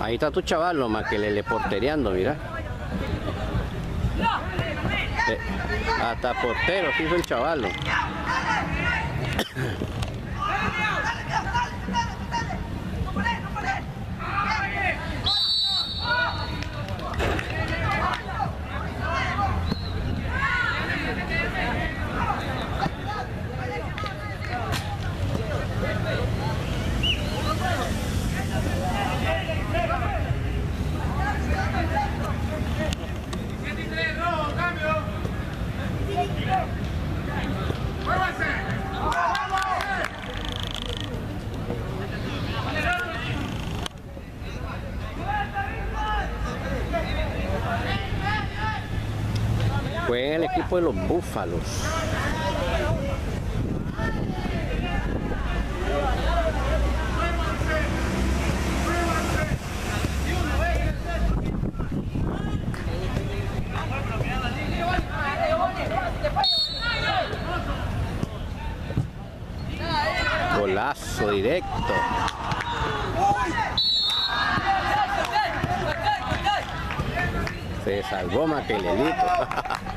Ahí está tu chaval, más que le, le portereando, mira. Eh, hasta portero se hizo el chaval. Fue el equipo de los Búfalos. Golazo directo. Se salvó Maquelelito.